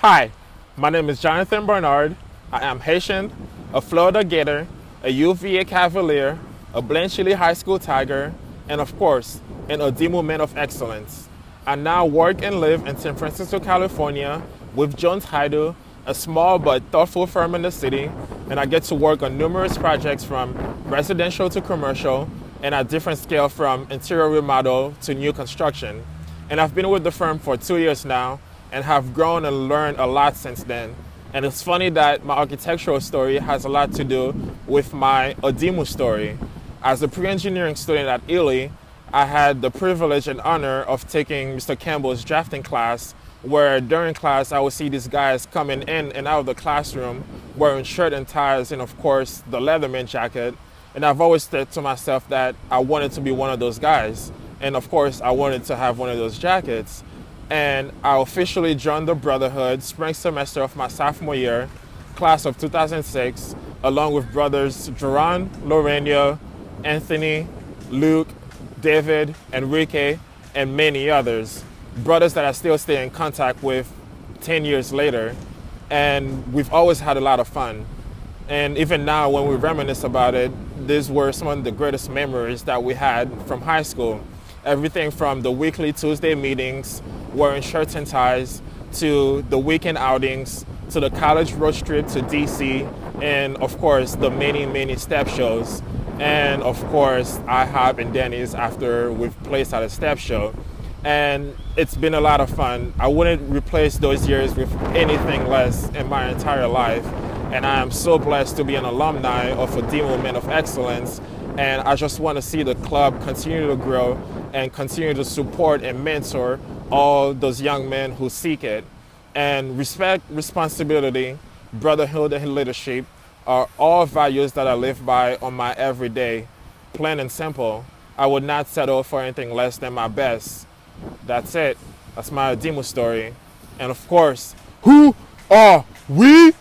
Hi, my name is Jonathan Bernard. I am Haitian, a Florida Gator, a UVA Cavalier, a Blanche Ely High School Tiger, and of course, an Adimu Man of Excellence. I now work and live in San Francisco, California with Jones Haydu, a small but thoughtful firm in the city, and I get to work on numerous projects from residential to commercial and at different scale from interior remodel to new construction. And I've been with the firm for two years now and have grown and learned a lot since then. And it's funny that my architectural story has a lot to do with my Adimu story. As a pre-engineering student at Ely, I had the privilege and honor of taking Mr. Campbell's drafting class, where during class I would see these guys coming in and out of the classroom wearing shirt and ties and of course the letterman jacket. And I've always said to myself that I wanted to be one of those guys. And of course I wanted to have one of those jackets and I officially joined the Brotherhood spring semester of my sophomore year, class of 2006, along with brothers Jerron, Lorena, Anthony, Luke, David, Enrique, and many others. Brothers that I still stay in contact with 10 years later, and we've always had a lot of fun. And even now, when we reminisce about it, these were some of the greatest memories that we had from high school. Everything from the weekly Tuesday meetings wearing shirts and ties to the weekend outings to the college road trip to DC and of course the many many step shows. And of course IHOP and Denny's after we've placed at a step show. And it's been a lot of fun. I wouldn't replace those years with anything less in my entire life. And I am so blessed to be an alumni of Adimu Men of Excellence and I just want to see the club continue to grow and continue to support and mentor all those young men who seek it. And respect, responsibility, brotherhood, and leadership are all values that I live by on my everyday. Plain and simple. I would not settle for anything less than my best. That's it. That's my Adimu story. And of course, who are we?